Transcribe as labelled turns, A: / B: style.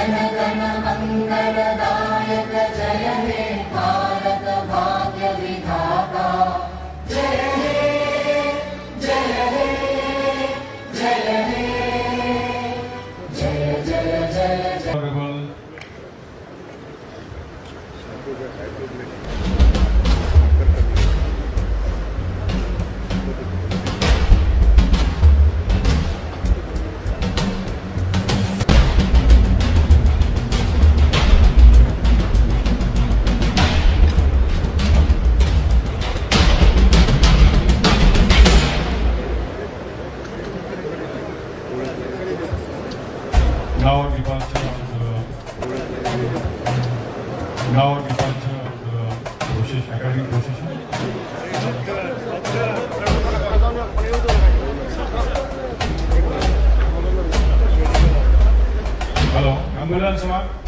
A: जनगण मङ्गलदायक जय हे भारत भाग्य जय हे जय हे जय हे जय जय जय जय
B: now departure of the now departure of the procession, academic procession. Hello, ambulance.